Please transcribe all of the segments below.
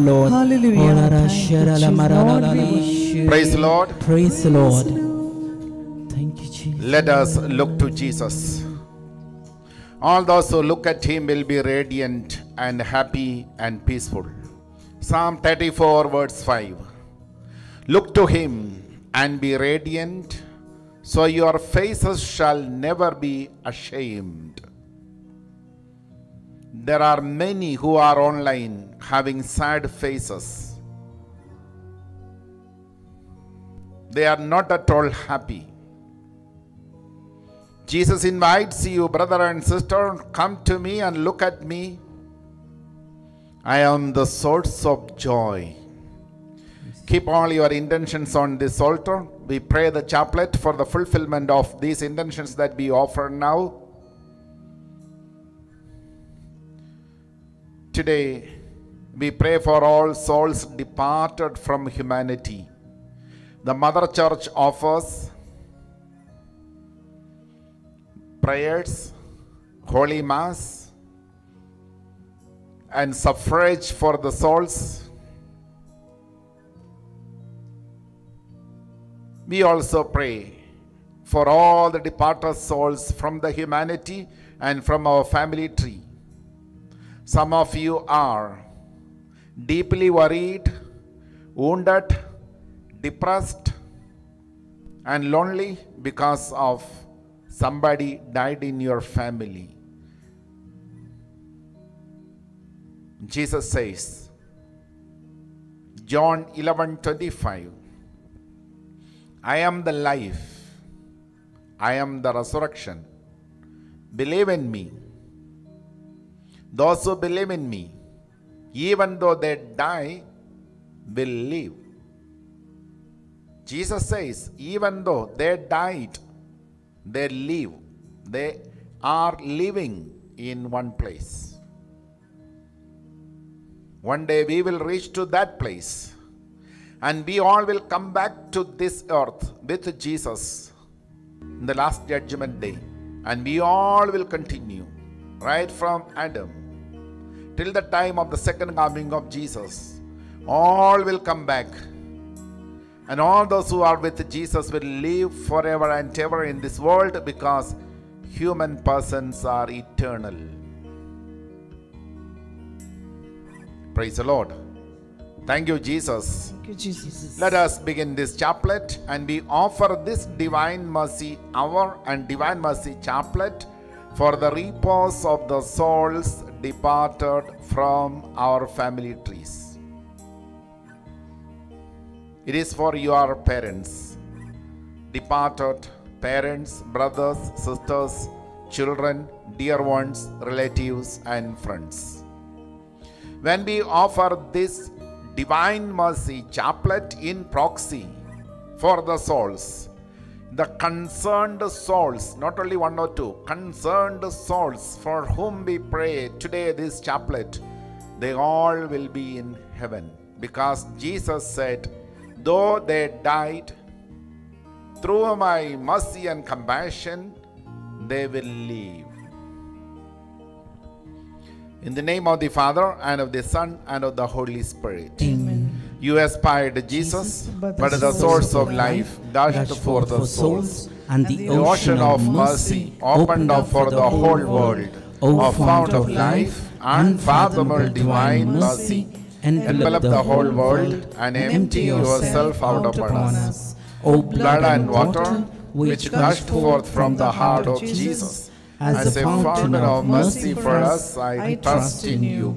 Lord. Hallelujah. Praise the Lord. Praise the Lord. Thank you, Jesus. Let us look to Jesus. All those who look at him will be radiant and happy and peaceful. Psalm 34, verse 5. Look to him and be radiant, so your faces shall never be ashamed. There are many who are online having sad faces. They are not at all happy. Jesus invites you, brother and sister, come to me and look at me. I am the source of joy. Keep all your intentions on this altar. We pray the chaplet for the fulfillment of these intentions that we offer now. Today, we pray for all souls departed from humanity. The Mother Church offers prayers, Holy Mass, and suffrage for the souls. We also pray for all the departed souls from the humanity and from our family tree. Some of you are deeply worried, wounded, depressed, and lonely because of somebody died in your family. Jesus says, John 11 25, I am the life, I am the resurrection. Believe in me. Those who believe in me, even though they die, will live. Jesus says, even though they died, they live. They are living in one place. One day we will reach to that place. And we all will come back to this earth with Jesus in the last judgment day. And we all will continue right from Adam till the time of the second coming of Jesus. All will come back. And all those who are with Jesus will live forever and ever in this world because human persons are eternal. Praise the Lord. Thank you, Jesus. Thank you, Jesus. Let us begin this chaplet and we offer this Divine Mercy Hour and Divine Mercy Chaplet for the repose of the souls departed from our family trees. It is for your parents, departed parents, brothers, sisters, children, dear ones, relatives, and friends. When we offer this Divine Mercy Chaplet in proxy for the souls, the concerned souls, not only one or two, concerned souls for whom we pray today this chaplet, they all will be in heaven. Because Jesus said, though they died, through my mercy and compassion, they will live. In the name of the Father, and of the Son, and of the Holy Spirit. Amen. You aspired Jesus, but the source of life dashed for the souls. and the ocean of mercy opened up for the whole world, O a fount of life, unfathomable divine mercy, and envelop the whole world and empty yourself out upon us. O Blood and water, which gushed forth from the heart of Jesus, as a fountain of mercy for us, I trust in you.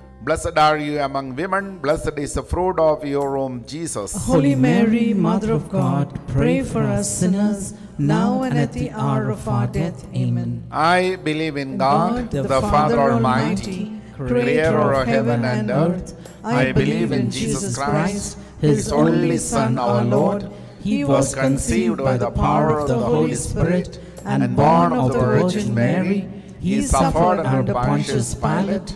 Blessed are you among women, blessed is the fruit of your womb, Jesus. Holy Mary, Mother of God, pray for us sinners, now and at the hour of our death. Amen. I believe in God, the, Father Almighty, creator of heaven and earth. I believe in Jesus Christ, his only Son, our Lord. He was conceived by the power of the Holy Spirit and born of the Virgin Mary. He suffered under Pontius Pilate,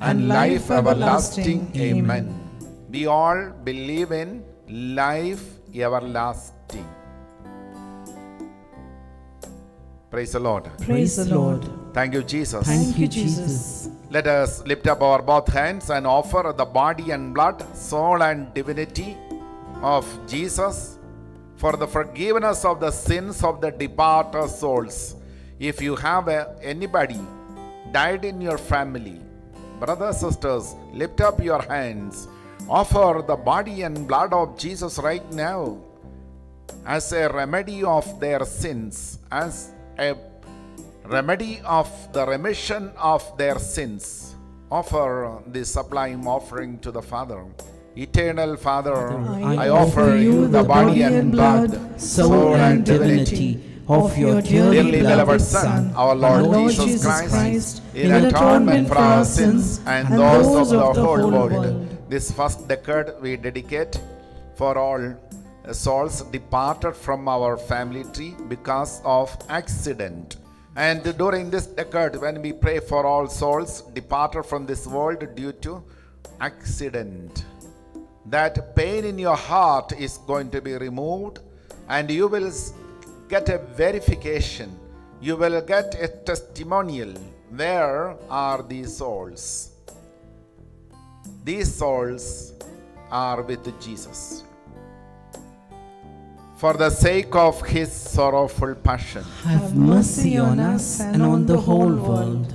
and life everlasting. Amen. We all believe in life everlasting. Praise the Lord. Praise the Lord. Thank you, Jesus. Thank you, Jesus. Let us lift up our both hands and offer the body and blood, soul and divinity of Jesus for the forgiveness of the sins of the departed souls. If you have a, anybody died in your family, brothers, sisters, lift up your hands. Offer the body and blood of Jesus right now as a remedy of their sins, as a remedy of the remission of their sins. Offer this sublime offering to the Father. Eternal Father, I, offer you the body and blood, soul and divinity of your dearly dearly beloved beloved Son, Son, our Lord, Lord Jesus, Jesus Christ, Christ, in atonement for our sins and, those, of the whole world. world. This first decade we dedicate for all uh, souls departed from our family tree because of accident. And during this decade, when we pray for all souls departed from this world due to accident, that pain in your heart is going to be removed, and you will s- get a verification. You will get a testimonial. Where are these souls? These souls are with Jesus. For the sake of his sorrowful passion, have mercy on us and on the whole world.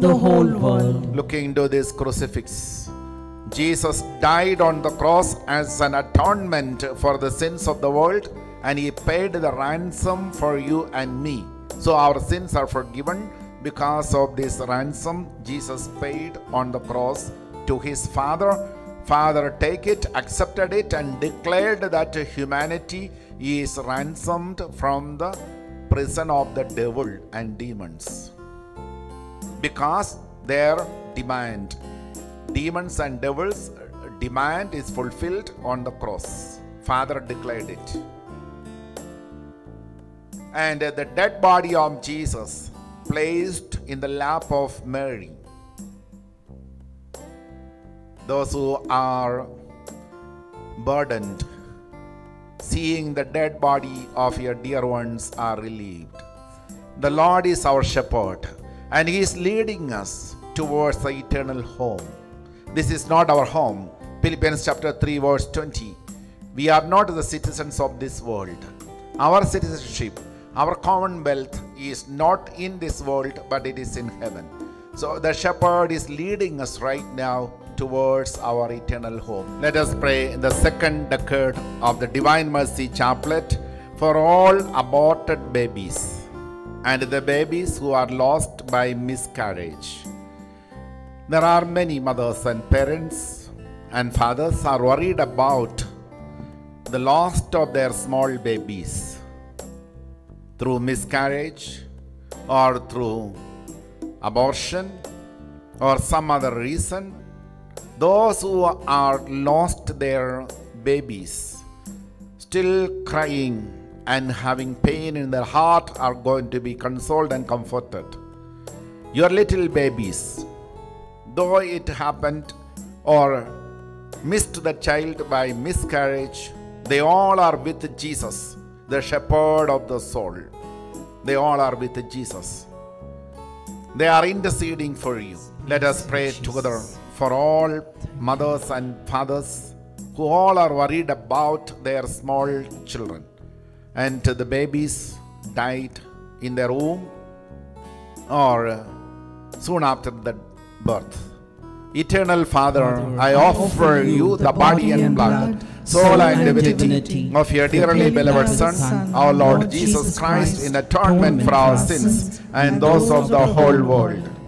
the whole world. Looking into this crucifix, Jesus died on the cross as an atonement for the sins of the world, and he paid the ransom for you and me. So our sins are forgiven because of this ransom Jesus paid on the cross to his Father. Father take it, accepted it, and declared that humanity is ransomed from the prison of the devil and demons because their demand demons and devils uh, demand is fulfilled on the cross. Father declared it. And uh, the dead body of jesus placed in the lap of mary. Those who are burdened seeing the dead body of your dear ones are relieved. The Lord is our shepherd and He is leading us towards the eternal home. This is not our home. Philippians chapter 3, verse 20. We are not the citizens of this world. Our citizenship, our commonwealth is not in this world, but it is in heaven. So the shepherd is leading us right now towards our eternal home. Let us pray in the second decade of the Divine Mercy Chaplet for all aborted babies and the babies who are lost by miscarriage. There are many mothers and parents and fathers are worried about the loss of their small babies through miscarriage or through abortion or some other reason those who are lost their babies, still crying and having pain in their heart, are going to be consoled and comforted. Your little babies, though it happened or missed the child by miscarriage, they all are with Jesus, the shepherd of the soul. They all are with Jesus. They are interceding for you. Let us pray together for all mothers and fathers who all are worried about their small children. And the babies died in their womb or uh, soon after the birth. Eternal Father, I offer you the body and blood, soul and divinity of your dearly beloved Son, our Lord Jesus Christ, in atonement for our sins and those of the whole world.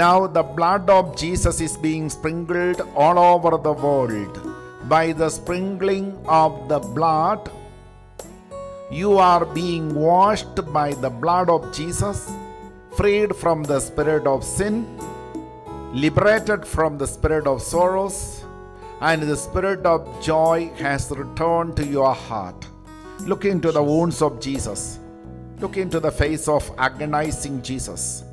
Now the blood of Jesus is being sprinkled all over the world. By the sprinkling of the blood, you are being washed by the blood of Jesus, freed from the spirit of sin, liberated from the spirit of sorrows, and the spirit of joy has returned to your heart. Look into the wounds of Jesus. Look into the face of agonizing Jesus.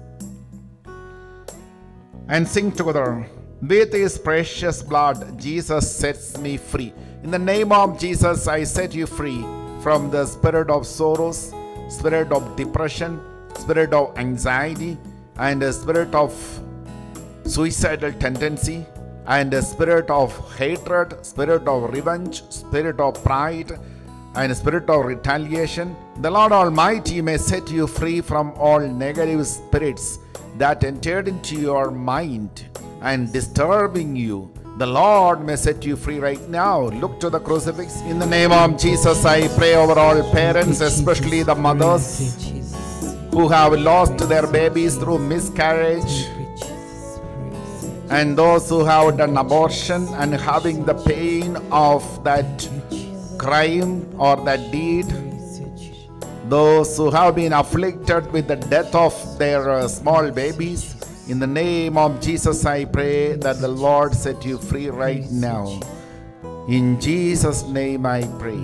And sing together. With his precious blood, Jesus sets me free. In the name of Jesus, I set you free from the spirit of sorrows, spirit of depression, spirit of anxiety, and the spirit of suicidal tendency, and the spirit of hatred, spirit of revenge, spirit of pride, and spirit of retaliation. The Lord Almighty may set you free from all negative spirits that entered into your mind and disturbing you. The Lord may set you free right now. Look to the crucifix. In the name of Jesus, I pray over all parents, especially the mothers who have lost their babies through miscarriage and those who have done abortion and having the pain of that crime or that deed those who have been afflicted with the death of their uh, small babies in the name of jesus i pray that the lord set you free right now in jesus name i pray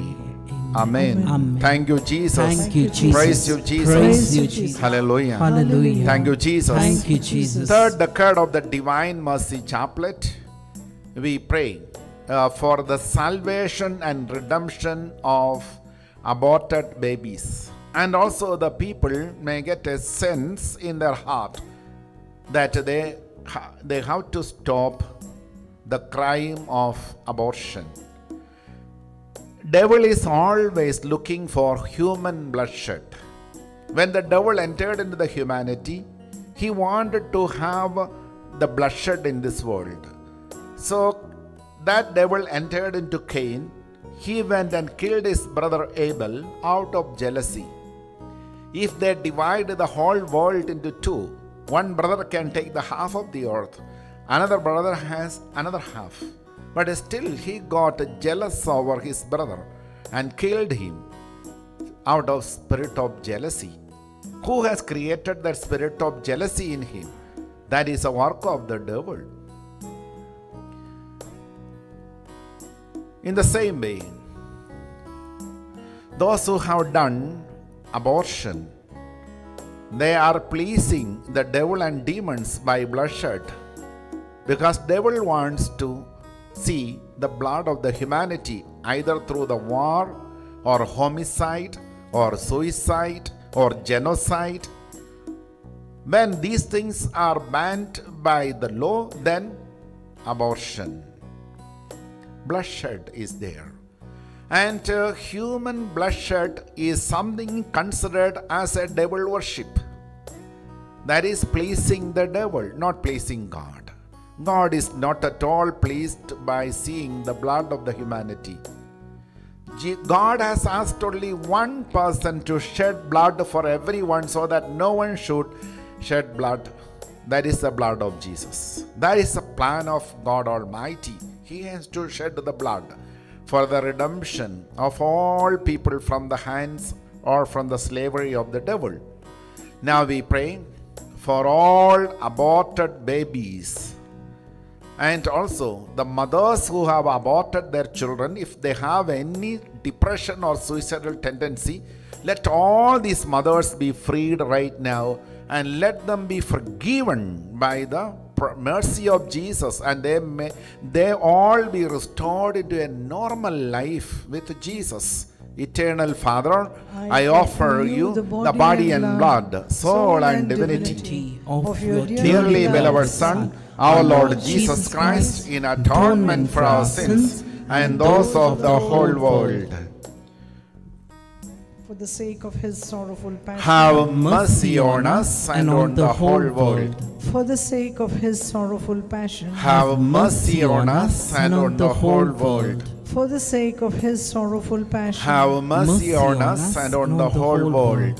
amen, Amen. thank you jesus Thank you, Jesus. praise you jesus Praise you, Jesus. hallelujah Hallelujah. thank you jesus Thank you, Jesus. Third decade of the Divine Mercy Chaplet, we pray uh, for the salvation and redemption of aborted babies. And also, the people may get a sense in their heart that they, they have to stop the crime of abortion. Devil is always looking for human bloodshed. When the devil entered into the humanity, he wanted to have the bloodshed in this world. So that devil entered into Cain. He went and killed his brother Abel out of jealousy. If they divide the whole world into two, one brother can take the half of the earth, another brother has another half. But still, he got jealous over his brother and killed him out of spirit of jealousy. Who has created that spirit of jealousy in him? That is a work of the devil. In the same way, those who have done abortion, they are pleasing the devil and demons by bloodshed because devil wants to see the blood of the humanity either through the war or homicide or suicide or genocide. When these things are banned by the law, then abortion. Bloodshed is there. And uh, human bloodshed is something considered as a devil worship. That is pleasing the devil, not pleasing God. God is not at all pleased by seeing the blood of the humanity. God has asked only one person to shed blood for everyone so that no one should shed blood. That is the blood of Jesus. That is the plan of God Almighty. He has to shed the blood for the redemption of all people from the hands or from the slavery of the devil. Now we pray for all aborted babies and also the mothers who have aborted their children if they have any depression or suicidal tendency let all these mothers be freed right now and let them be forgiven by the mercy of jesus and they may they all be restored into a normal life with jesus eternal father i, offer you the body, and blood, soul and divinity of your dearly beloved Son, our Lord Jesus Christ, in atonement for our sins and those of the whole world. For the sake of his sorrowful passion. Have mercy on us and on the whole world. For the sake of his sorrowful passion. Have mercy on us and on the whole world. For the sake of his sorrowful passion. Have mercy on us and on the whole world.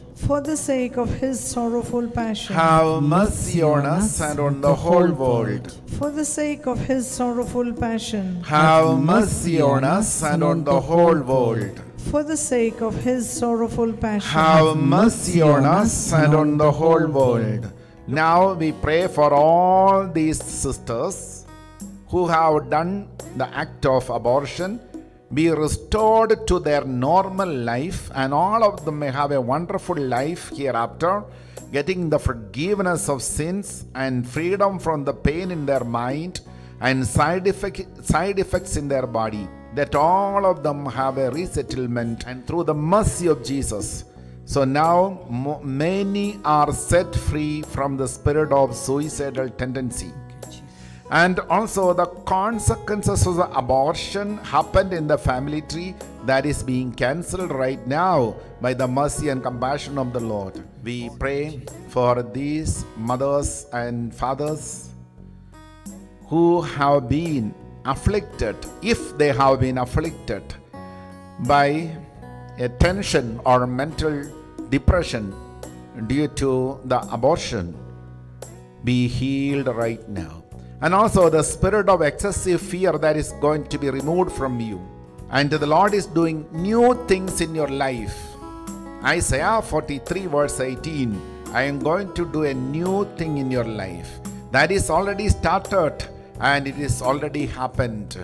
For the sake of his sorrowful passion. Have mercy on us and on the whole world. For the sake of his sorrowful passion. Have mercy on us and on the whole world. For the sake of his sorrowful passion. Have mercy on us and on the whole world. Now we pray for all these sisters who have done the act of abortion be restored to their normal life and all of them may have a wonderful life hereafter getting the forgiveness of sins and freedom from the pain in their mind and side, effect, side effects in their body that all of them have a resettlement and through the mercy of jesus. So now many are set free from the spirit of suicidal tendency and also the consequences of the abortion happened in the family tree that is being cancelled right now by the mercy and compassion of the lord. We pray for these mothers and fathers who have been afflicted if they have been afflicted by a tension or mental depression due to the abortion be healed right now and also the spirit of excessive fear that is going to be removed from you. And the Lord is doing new things in your life. Isaiah 43, verse 18 I am going to do a new thing in your life. That is already started and it is already happened.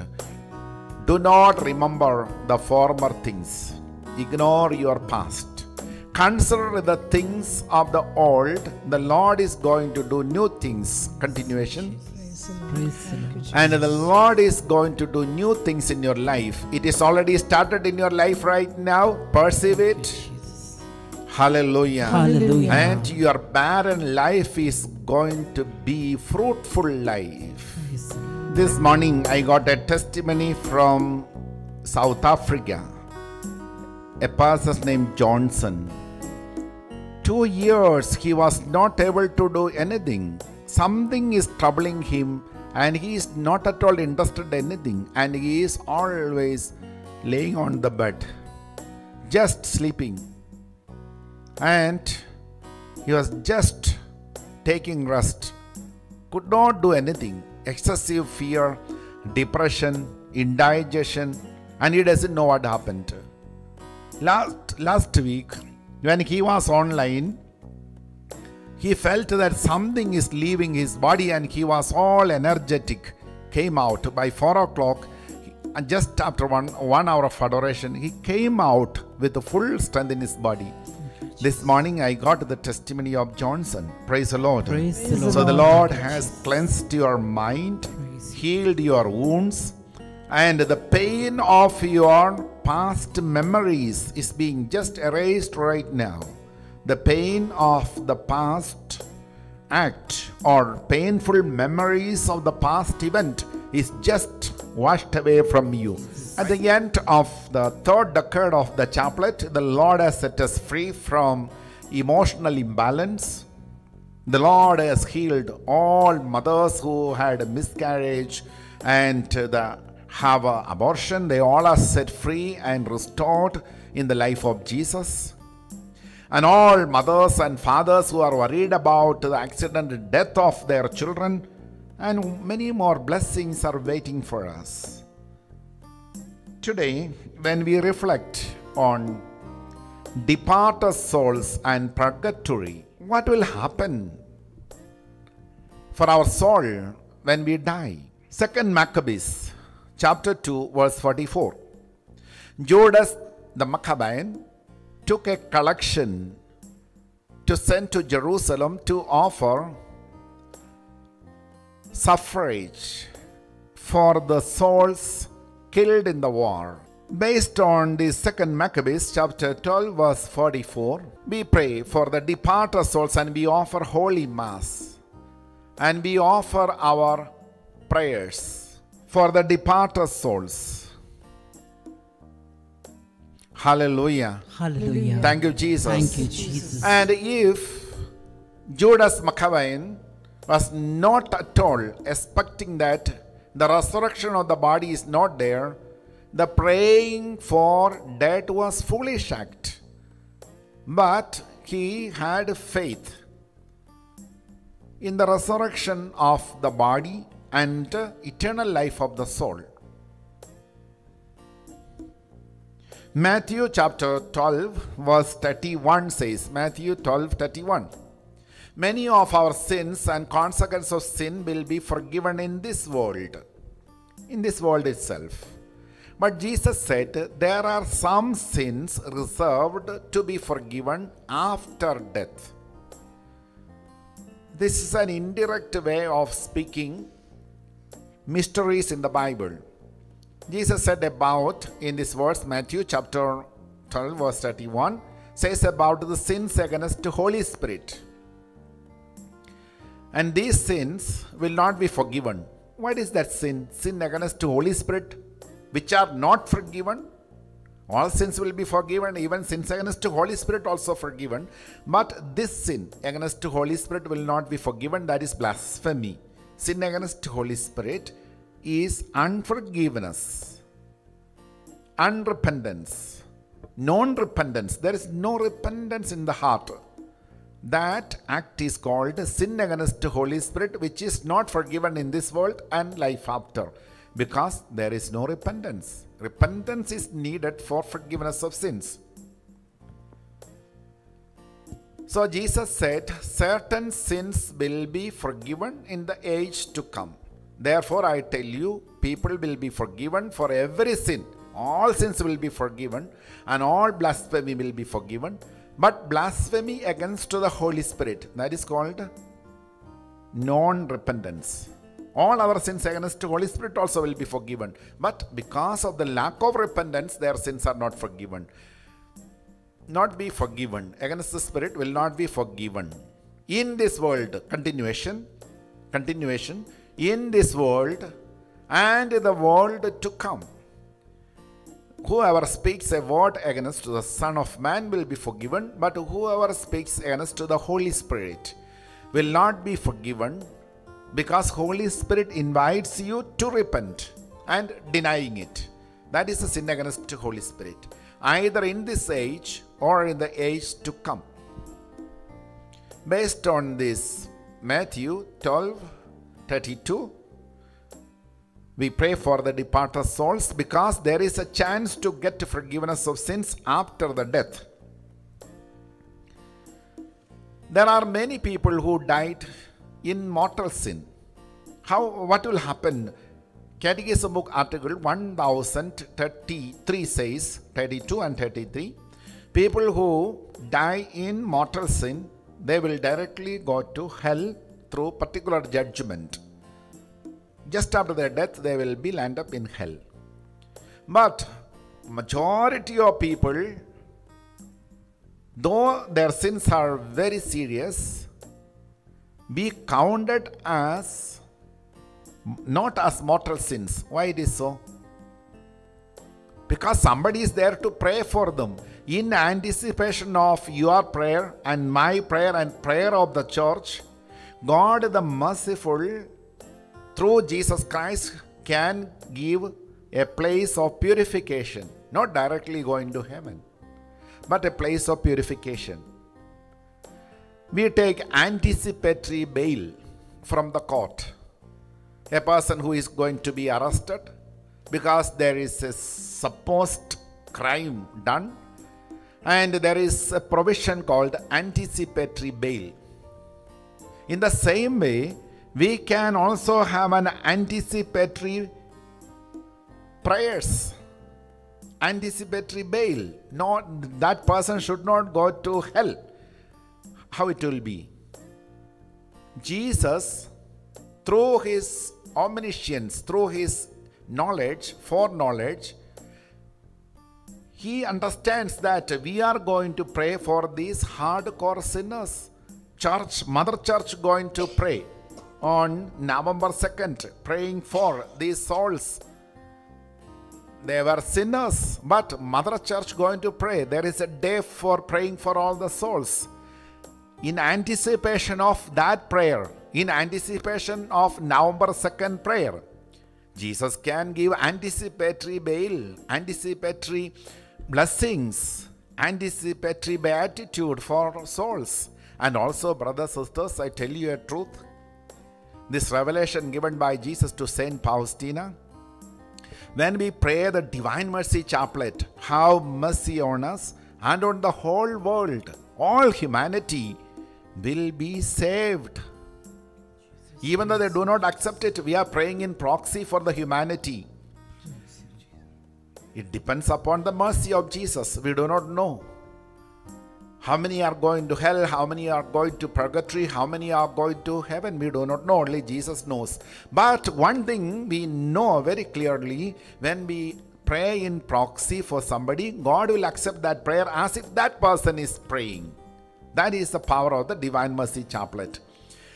Do not remember the former things, ignore your past. Consider the things of the old. The Lord is going to do new things. Continuation. Praise the Lord. And the Lord is going to do new things in your life. It is already started in your life right now. Perceive it. Hallelujah. Hallelujah. And your barren life is going to be fruitful life. Praise the Lord. This morning I got a testimony from South Africa. A pastor named Johnson. Two years he was not able to do anything. Something is troubling him and he is not at all interested in anything and he is always laying on the bed just sleeping. And he was just taking rest could not do anything excessive fear depression indigestion and he doesn't know what happened. Last last week when he was online he felt that something is leaving his body and he was all energetic. Came out by four o'clock, and just after one, one hour of adoration, he came out with the full strength in his body. This morning I got the testimony of Johnson. Praise the Lord. Praise the Lord. So the Lord has cleansed your mind, healed your wounds, and the pain of your past memories is being just erased right now. The pain of the past act or painful memories of the past event is just washed away from you. At the end of the third decade of the chaplet, the Lord has set us free from emotional imbalance. The Lord has healed all mothers who had a miscarriage and the have a abortion. They all are set free and restored in the life of Jesus. And all mothers and fathers who are worried about the accidental death of their children, and many more blessings are waiting for us. Today, when we reflect on departed souls and purgatory, what will happen for our soul when we die? Second Maccabees chapter 2 verse 44. Judas the Maccabean took a collection to send to Jerusalem to offer suffrage for the souls killed in the war. Based on the second Maccabees chapter 12 verse 44, we pray for the departed souls and we offer holy mass and we offer our prayers for the departed souls. Hallelujah. Hallelujah. Thank you, Jesus. Thank you, Jesus. And if Judas Maccabean was not at all expecting that the resurrection of the body is not there, the praying for death was foolish act. But he had faith in the resurrection of the body and eternal life of the soul. Matthew chapter 12, verse 31 says, Matthew 12 31. Many of our sins and consequences of sin will be forgiven in this world, in this world itself. But Jesus said there are some sins reserved to be forgiven after death. This is an indirect way of speaking mysteries in the Bible. Jesus said about in this verse, Matthew chapter 12, verse 31, says about the sins against the Holy Spirit. And these sins will not be forgiven. What is that sin? Sin against the Holy Spirit, which are not forgiven. All sins will be forgiven, even sins against the Holy Spirit also forgiven. But this sin against the Holy Spirit will not be forgiven. That is blasphemy. Sin against the Holy Spirit is unforgiveness, unrepentance, non repentance. There is no repentance in the heart. That act is called sin against the Holy Spirit, which is not forgiven in this world and life after, because there is no repentance. Repentance is needed for forgiveness of sins. So Jesus said, certain sins will be forgiven in the age to come. Therefore, I tell you, people will be forgiven for every sin. All sins will be forgiven, and all blasphemy will be forgiven. But blasphemy against the Holy Spirit, that is called non repentance. All our sins against the Holy Spirit also will be forgiven. But because of the lack of repentance, their sins are not forgiven. Not be forgiven. Against the Spirit will not be forgiven. In this world, continuation, continuation, in this world and in the world to come. Whoever speaks a word against the Son of Man will be forgiven, but whoever speaks against the Holy Spirit will not be forgiven because Holy Spirit invites you to repent and denying it. That is a sin against the Holy Spirit, either in this age or in the age to come. Based on this, Matthew 12 32 we pray for the departed souls because there is a chance to get forgiveness of sins after the death. There are many people who died in mortal sin. How what will happen? Catechism book article 1033 says 32 and 33 people who die in mortal sin they will directly go to hell through particular judgment. Just after their death they will be land up in hell. But majority of people though their sins are very serious be counted as not as mortal sins. Why it is so? Because somebody is there to pray for them. In anticipation of your prayer and my prayer and prayer of the church god the merciful through jesus christ can give a place of purification not directly going to heaven but a place of purification we take anticipatory bail from the court a person who is going to be arrested because there is a supposed crime done and there is a provision called anticipatory bail. In the same way, we can also have an anticipatory prayers, anticipatory bail. Not that person should not go to hell. How it will be? Jesus, through his omniscience, through his knowledge, foreknowledge, he understands that we are going to pray for these hardcore sinners. Church, Mother Church going to pray on November 2nd, praying for these souls. They were sinners, but Mother Church going to pray. There is a day for praying for all the souls. In anticipation of that prayer, in anticipation of November 2nd prayer, Jesus can give anticipatory bail, anticipatory blessings, anticipatory beatitude for souls. And also, brothers, sisters, I tell you a truth. This revelation given by Jesus to Saint Faustina. When we pray the Divine Mercy Chaplet, have mercy on us and on the whole world, all humanity will be saved. Even though they do not accept it, we are praying in proxy for the humanity. It depends upon the mercy of Jesus. We do not know. How many are going to hell? How many are going to purgatory? How many are going to heaven? We do not know. Only Jesus knows. But one thing we know very clearly when we pray in proxy for somebody, God will accept that prayer as if that person is praying. That is the power of the Divine Mercy Chaplet.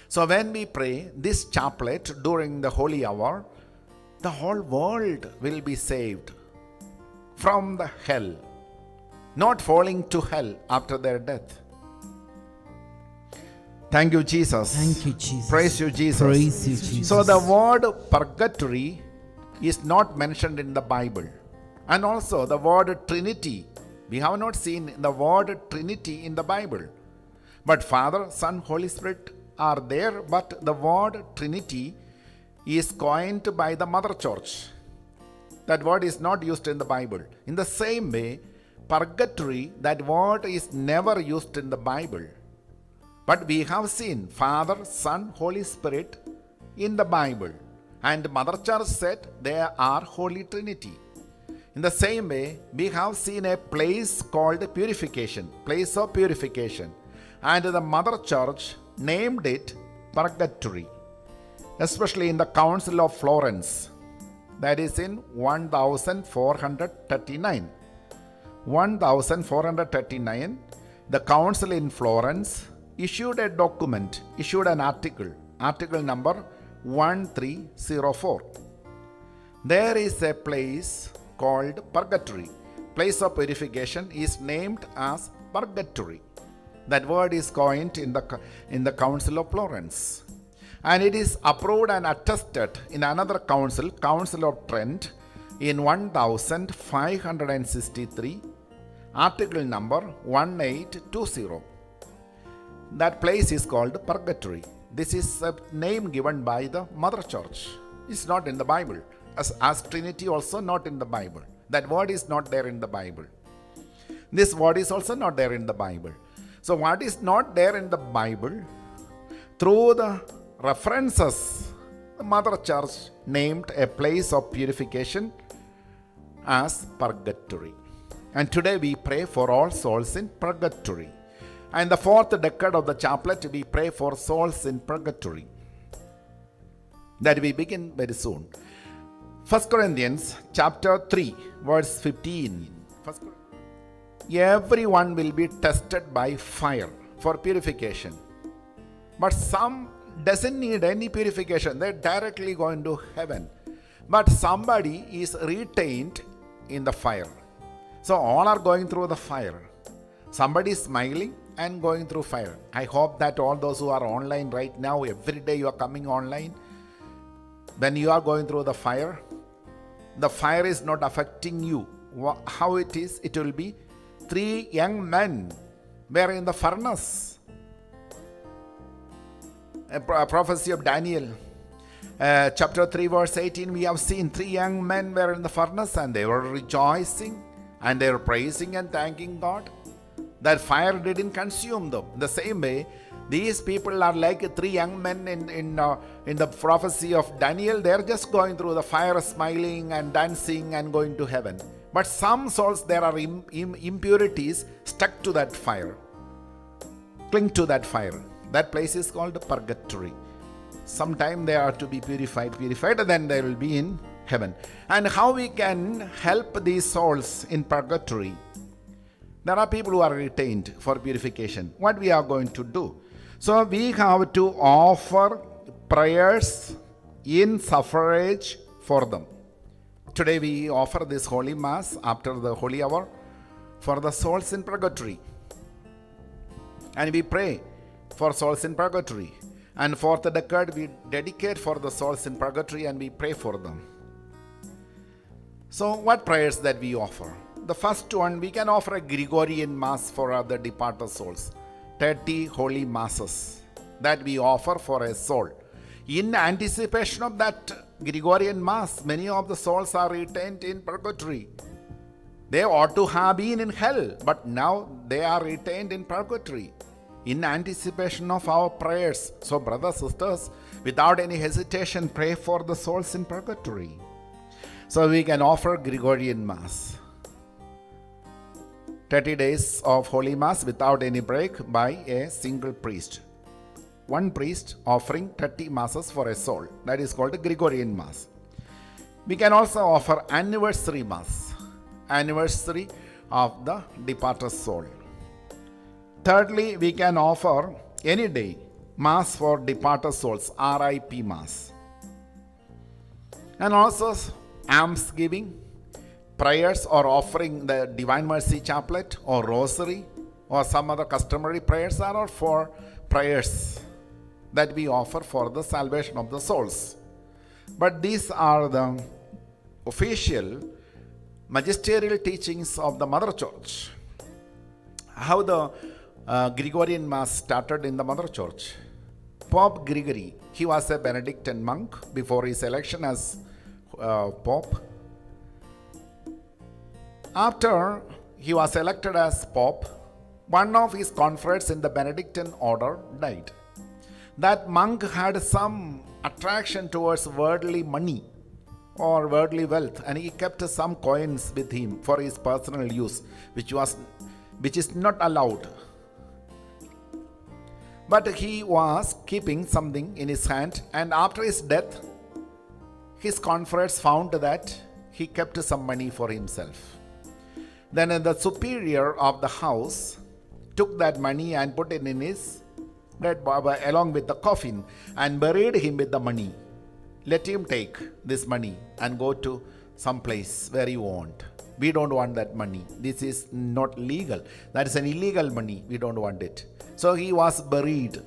So when we pray this chaplet during the holy hour, the whole world will be saved from the hell, not falling to hell after their death. Thank you, Jesus. Thank you, Jesus. Praise you, Jesus. Praise you, Jesus. So the word purgatory is not mentioned in the Bible. And also the word Trinity. We have not seen the word Trinity in the Bible. But Father, Son, Holy Spirit are there, but the word Trinity is coined by the Mother Church. That word is not used in the Bible. In the same way, purgatory, that word is never used in the Bible. But we have seen Father, Son, Holy Spirit in the Bible. And Mother Church said they are Holy Trinity. In the same way, we have seen a place called purification, place of purification. And the Mother Church named it Purgatory, especially in the Council of Florence. That is in 1439. 1439, the Council in Florence issued a document, issued an article, article number 1304. There is a place called Purgatory. Place of purification is named as Purgatory. That word is coined in the, in the Council of Florence. And it is approved and attested in another council, Council of Trent, in 1563, article number 1820. That place is called Purgatory. This is a name given by the Mother Church. It's not in the Bible. As, as Trinity, also not in the Bible. That word is not there in the Bible. This word is also not there in the Bible. So, what is not there in the Bible, through the references, the Mother Church named a place of purification as purgatory. And today we pray for all souls in purgatory. And the fourth decade of the chaplet, we pray for souls in purgatory. That we begin very soon. 1 Corinthians chapter 3, verse 15. First Everyone will be tested by fire for purification. But some doesn't need any purification. They're directly going to heaven. But somebody is retained in the fire. So all are going through the fire. Somebody is smiling and going through fire. I hope that all those who are online right now, every day you are coming online, when you are going through the fire, the fire is not affecting you. How it is, it will be three young men were in the furnace. A, prophecy of Daniel, uh, chapter 3, verse 18. We have seen three young men were in the furnace and they were rejoicing and they were praising and thanking God. That fire didn't consume them. The same way, these people are like three young men in in uh, in the prophecy of Daniel. They're just going through the fire, smiling and dancing and going to heaven. But some souls there are im- im- impurities stuck to that fire. Cling to that fire. That place is called purgatory. Sometime they are to be purified, purified, and then they will be in heaven. And how we can help these souls in purgatory? There are people who are retained for purification. What we are going to do? So we have to offer prayers in suffrage for them. Today we offer this holy mass after the holy hour for the souls in purgatory. And we pray for souls in purgatory. And for the decade we dedicate for the souls in purgatory and we pray for them. So, what prayers that we offer? The first one, we can offer a Gregorian Mass for other departed souls. 30 holy masses that we offer for a soul. In anticipation of that Gregorian Mass, many of the souls are retained in purgatory. They ought to have been in hell, but now they are retained in purgatory in anticipation of our prayers. So, brothers, sisters, without any hesitation, pray for the souls in purgatory. So, we can offer Gregorian Mass. 30 days of Holy Mass without any break by a single priest. One priest offering 30 Masses for a soul. That is called a Gregorian Mass. We can also offer anniversary Mass, anniversary of the departed soul. Thirdly, we can offer any day Mass for departed souls, RIP Mass. And also almsgiving, prayers or offering the Divine Mercy Chaplet or Rosary or some other customary prayers are all for prayers that we offer for the salvation of the souls. But these are the official magisterial teachings of the Mother Church. How the uh, Gregorian Mass started in the Mother Church. Pope Gregory, he was a Benedictine monk before his election as uh, Pope. After he was elected as Pope, one of his confreres in the Benedictine order died. That monk had some attraction towards worldly money or worldly wealth, and he kept some coins with him for his personal use, which was which is not allowed. But he was keeping something in his hand, and after his death, his confreres found that he kept some money for himself. Then the superior of the house took that money and put it in his dead Baba uh, along with the coffin and buried him with the money. Let him take this money and go to some place where you want. We don't want that money. This is not legal. That is an illegal money. We don't want it. So he was buried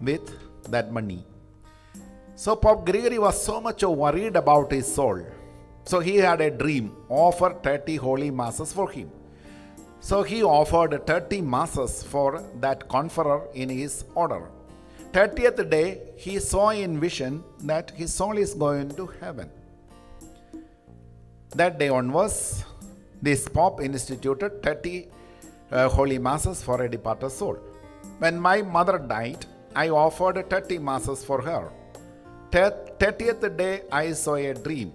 with that money. So Pope Gregory was so much worried about his soul. So he had a dream, offer 30 holy masses for him. So he offered 30 masses for that confrere in his order. 30th day, he saw in vision that his soul is going to heaven. That day onwards, this Pope instituted 30 uh, holy masses for a departed soul. when my mother died, I offered 30 masses for her. 30th day, I saw a dream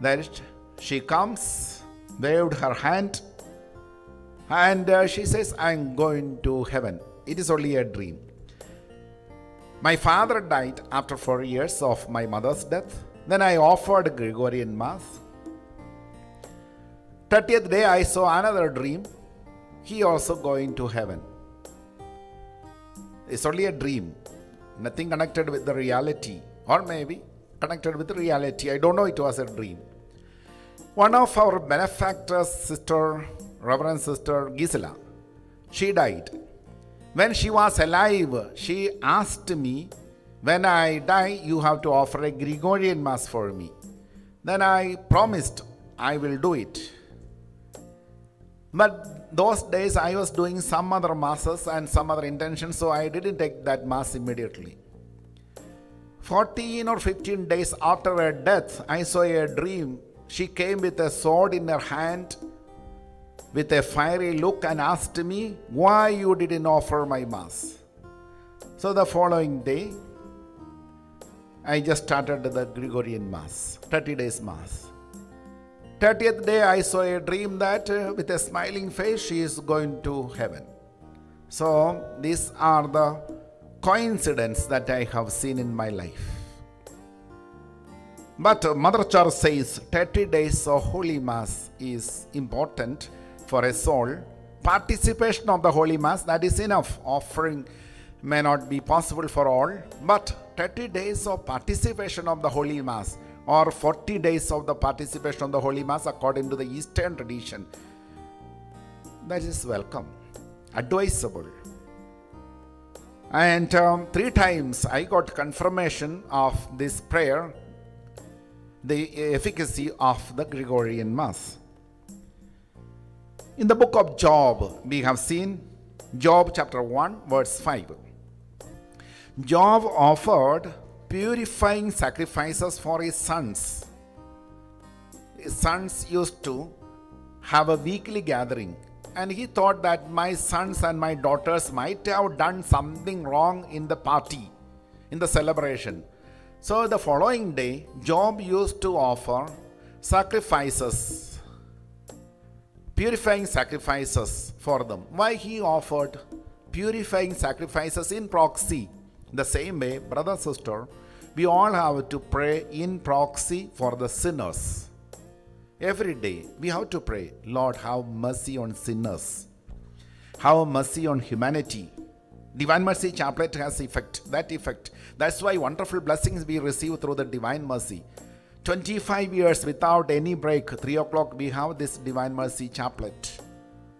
that she comes, waved her hand, and uh, she says, I'm going to heaven. It is only a dream. My father died after four years of my mother's death. Then I offered Gregorian Mass. 30th day, I saw another dream. He also going to heaven. It's only a dream, nothing connected with the reality, or maybe connected with the reality. I don't know, it was a dream. One of our benefactors, Sister, Reverend Sister Gisela, she died. When she was alive, she asked me, When I die, you have to offer a Gregorian Mass for me. Then I promised I will do it. But those days I was doing some other masses and some other intentions, so I didn't take that mass immediately. 14 or 15 days after her death, I saw a dream. She came with a sword in her hand with a fiery look and asked me why you didn't offer my mass. So the following day, I just started the Gregorian Mass, 30 days Mass. 30th day, I saw a dream that uh, with a smiling face, she is going to heaven. So, these are the coincidences that I have seen in my life. But uh, Mother Church says 30 days of Holy Mass is important for a soul. Participation of the Holy Mass, that is enough. Offering may not be possible for all, but 30 days of participation of the Holy Mass or 40 days of the participation of the Holy Mass according to the Eastern tradition. That is welcome, advisable. And um, three times I got confirmation of this prayer, the efficacy of the Gregorian Mass. In the book of Job, we have seen Job chapter 1, verse 5. Job offered purifying sacrifices for his sons. His sons used to have a weekly gathering, and he thought that my sons and my daughters might have done something wrong in the party, in the celebration. So the following day, Job used to offer sacrifices, purifying sacrifices for them. Why he offered purifying sacrifices in proxy? The same way, brother, sister, we all have to pray in proxy for the sinners. Every day we have to pray, Lord, have mercy on sinners. Have mercy on humanity. Divine Mercy Chaplet has effect, that effect. That's why wonderful blessings we receive through the Divine Mercy. 25 years without any break, 3 o'clock, we have this Divine Mercy Chaplet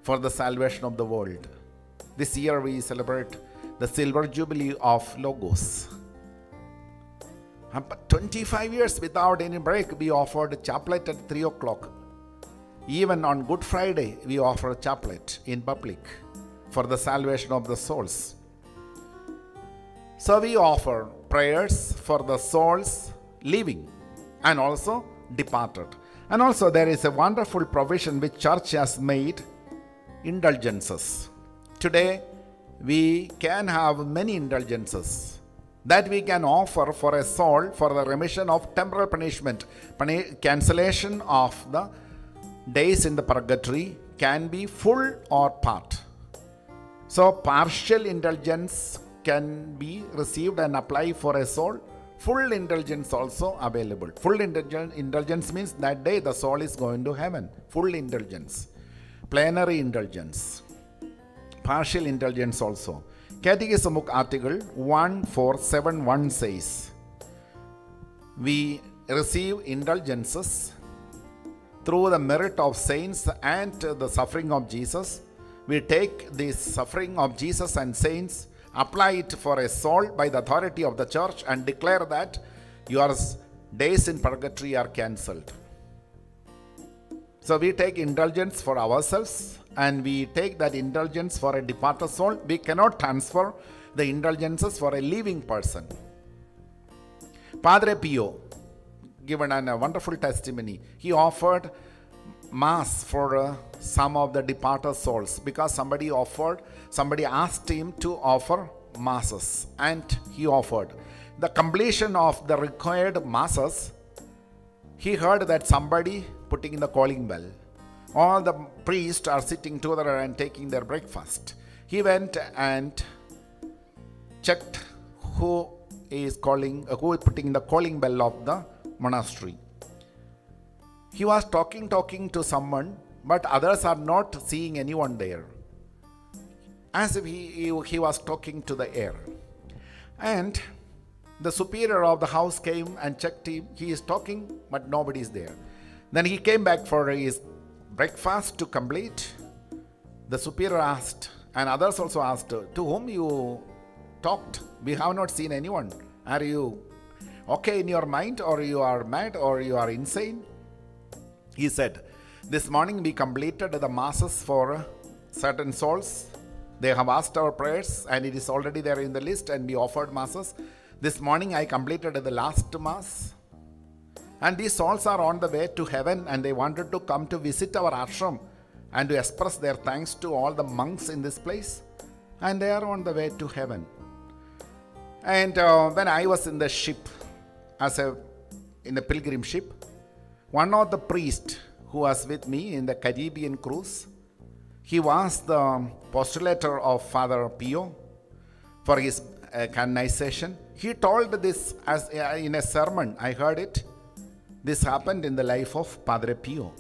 for the salvation of the world. This year we celebrate the silver jubilee of Logos. 25 years without any break, we offered a chaplet at 3 o'clock. Even on Good Friday, we offer a chaplet in public for the salvation of the souls. So we offer prayers for the souls living and also departed. And also there is a wonderful provision which church has made indulgences. Today we can have many indulgences that we can offer for a soul for the remission of temporal punishment, cancellation of the days in the purgatory can be full or part. So, partial indulgence can be received and applied for a soul. Full indulgence also available. Full indulgence means that day the soul is going to heaven. Full indulgence. Plenary indulgence. Partial indulgence also. Catechism book article 1471 says, We receive indulgences through the merit of saints and the suffering of Jesus. We take the suffering of Jesus and saints, apply it for a soul by the authority of the church, and declare that your days in purgatory are cancelled. So we take indulgence for ourselves and we take that indulgence for a departed soul, we cannot transfer the indulgences for a living person. Padre Pio, given a wonderful testimony, he offered mass for uh, some of the departed souls because somebody offered, somebody asked him to offer masses and he offered. The completion of the required masses, he heard that somebody putting in the calling bell. All the priests are sitting together and taking their breakfast. He went and checked who is calling, uh, who is putting the calling bell of the monastery. He was talking, talking to someone, but others are not seeing anyone there. As if he, he, he was talking to the air. And the superior of the house came and checked him. He is talking, but nobody is there. Then he came back for his breakfast to complete. The superior asked, and others also asked, To whom you talked? We have not seen anyone. Are you okay in your mind, or you are mad, or you are insane? He said, This morning we completed the masses for certain souls. They have asked our prayers, and it is already there in the list, and we offered masses. This morning I completed the last mass. And these souls are on the way to heaven, and they wanted to come to visit our ashram and to express their thanks to all the monks in this place. And they are on the way to heaven. And uh, when I was in the ship, as a in a pilgrim ship, one of the priests who was with me in the Caribbean cruise, he was the postulator of Father Pio for his uh, canonization. He told this as uh, in a sermon. I heard it. This happened in the life of Padre Pio.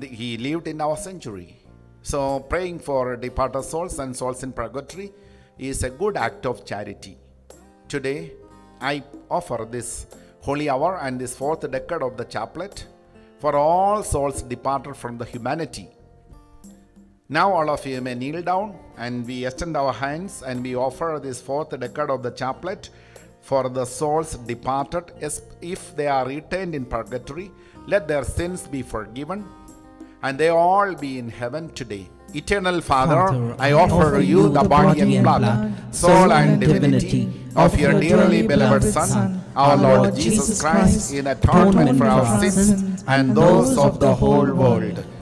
He lived in our century. So praying for departed souls and souls in purgatory is a good act of charity. Today, I offer this holy hour and this fourth decade of the chaplet for all souls departed from the humanity. Now, all of you may kneel down and we extend our hands and we offer this fourth decade of the chaplet for the souls departed. As If they are retained in purgatory, let their sins be forgiven and they all be in heaven today. Eternal Father, Father, I offer you the body and blood, soul and divinity of your dearly beloved Son, our Lord Jesus Christ, in atonement for our sins and those of the whole world.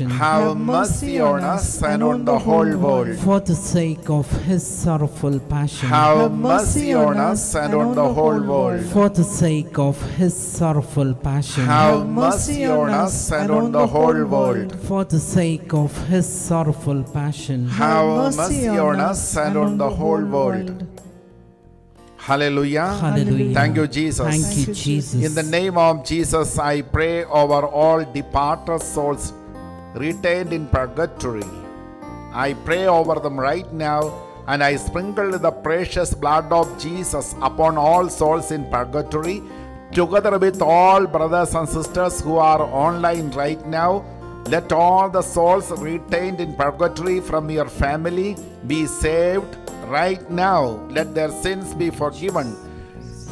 Have mercy on us and on the whole world. For the sake of his sorrowful passion. Have mercy on us and on the whole world. For the sake of his sorrowful passion. Have mercy on us and on the whole world. For the sake of his sorrowful passion. Have mercy on us and on the whole world. Hallelujah. Hallelujah. Thank you, Jesus. Thank you, Jesus. In the name of Jesus, I pray over all departed souls retained in purgatory. I pray over them right now and I sprinkle the precious blood of Jesus upon all souls in purgatory, together with all brothers and sisters who are online right now. Let all the souls retained in purgatory from your family be saved right now. Let their sins be forgiven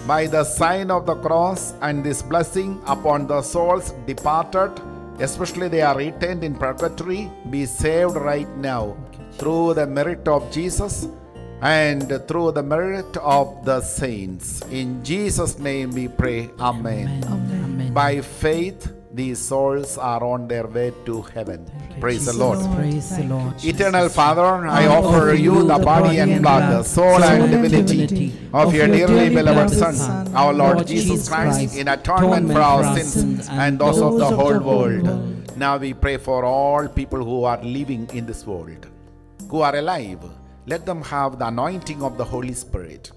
by the sign of the cross and this blessing upon the souls departed, especially they are retained in purgatory, be saved right now through the merit of Jesus and through the merit of the saints. In Jesus' name we pray. Amen. Amen. By faith, these souls are on their way to heaven. Praise the Lord. Praise the Lord. Eternal Father, I offer you the body and blood, the soul and divinity of your dearly beloved Son, our Lord Jesus Christ, in atonement for our sins and those of the whole world. Now we pray for all people who are living in this world, who are alive. Let them have the anointing of the Holy Spirit.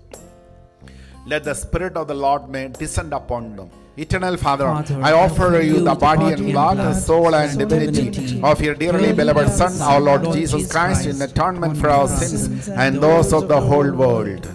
Let the Spirit of the Lord may descend upon them. Eternal Father, Father, I offer you the body and blood, the soul and divinity of your dearly beloved Son, our Lord Jesus Christ, in atonement for our sins and those of the whole world.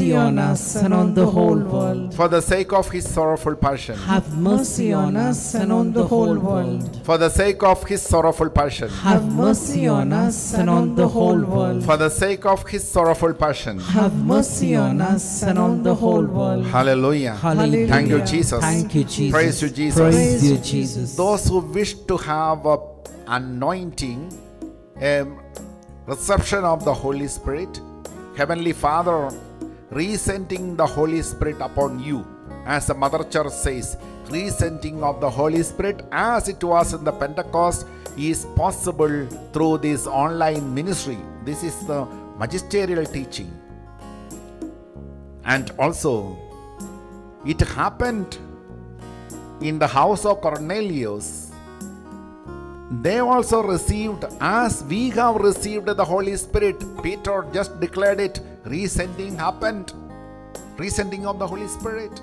on us and on the whole world. for the sake of his sorrowful passion, Have mercy on us and on the whole world. for the sake of his sorrowful passion, Have mercy on us and on the whole world. for the sake of his sorrowful passion. Have mercy on us and on the whole world. Hallelujah. Hallelujah. Thank you, Jesus. Thank you, Jesus. Praise you, Jesus. Praise you, Jesus. Those who wish to have a anointing, a reception of the Holy Spirit, Heavenly Father resending the Holy Spirit upon you. As the Mother Church says, resending of the Holy Spirit as it was in the Pentecost is possible through this online ministry. This is the magisterial teaching. And also, it happened in the house of Cornelius. They also received, as we have received the Holy Spirit. Peter just declared it. Resending happened. Resending of the Holy Spirit.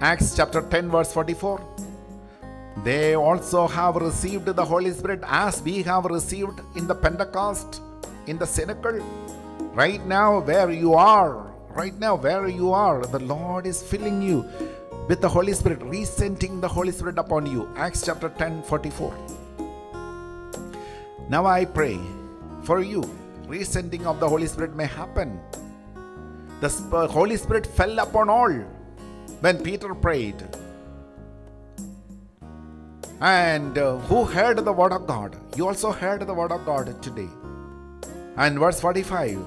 Acts chapter 10, verse 44. They also have received the Holy Spirit as we have received in the Pentecost, in the cenacle. Right now, where you are, right now, where you are, the Lord is filling you with the Holy Spirit, resending the Holy Spirit upon you. Acts chapter 10, 44. Now I pray for you, resending of the Holy Spirit may happen. The Holy Spirit fell upon all when Peter prayed. And uh, who heard the word of God? You also heard the word of God today. And verse 45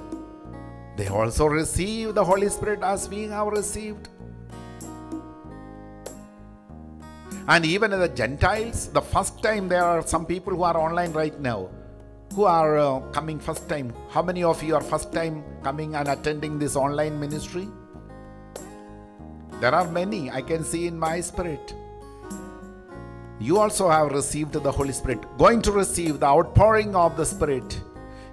they also received the Holy Spirit as we have received. And even in the Gentiles, the first time there are some people who are online right now who are uh, coming first time. How many of you are first time coming and attending this online ministry? There are many I can see in my spirit. You also have received the Holy Spirit, going to receive the outpouring of the Spirit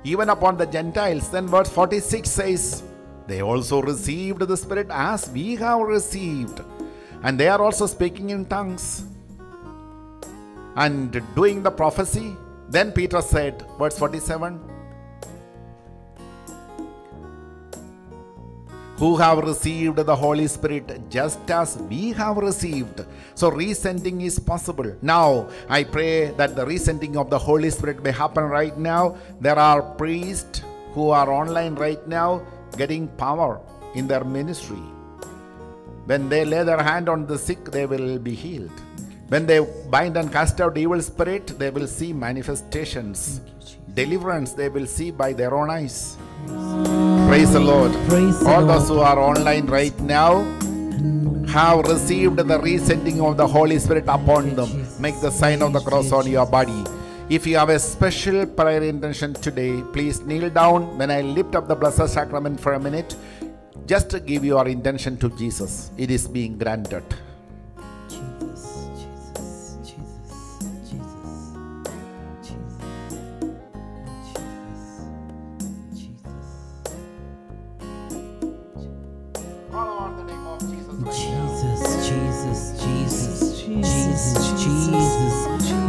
even upon the Gentiles. Then verse 46 says, They also received the Spirit as we have received. And they are also speaking in tongues and doing the prophecy. Then Peter said, verse 47, who have received the Holy Spirit just as we have received. So, resending is possible. Now, I pray that the resending of the Holy Spirit may happen right now. There are priests who are online right now getting power in their ministry. When they lay their hand on the sick, they will be healed. When they bind and cast out evil spirit, they will see manifestations. Deliverance they will see by their own eyes. Praise the Lord. Praise the All Lord. those who are online right now have received the resending of the Holy Spirit upon them. Make the sign of the cross on your body. If you have a special prayer intention today, please kneel down when I lift up the Blessed Sacrament for a minute. Just give your intention to Jesus. It is being granted. Jesus, Jesus, Jesus,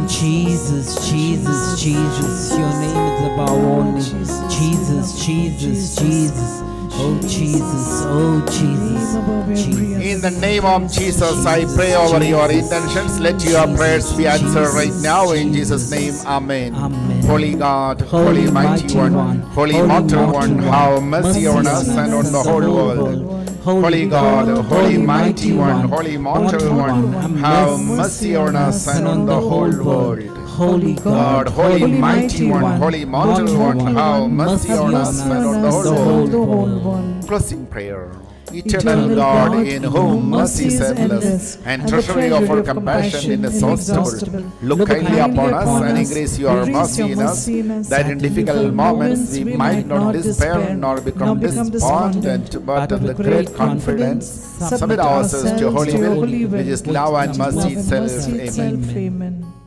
Jesus, Jesus, Jesus, Your name is above all names. Jesus, Jesus, Jesus. Oh Jesus, oh Jesus, Jesus. In the name of Jesus, I pray over your intentions. Let your prayers be answered right now. In Jesus' name, Amen. Amen. Holy God, Holy Mighty One, Holy Immortal One, have mercy on us and on the whole world. Holy God, Holy Mighty One, Holy Immortal One, have mercy on us and on the whole world. Holy God, Holy Mighty One, Holy Immortal One, have mercy on us and on the whole world. the whole one. Closing prayer. Eternal God, in whom mercy is endless, and treasury of our compassion inexhaustible, look kindly upon us and increase your mercy in us, that in difficult moments we might not despair nor become despondent, but with great confidence submit ourselves to your holy will, which is love and mercy itself. Amen. Amen.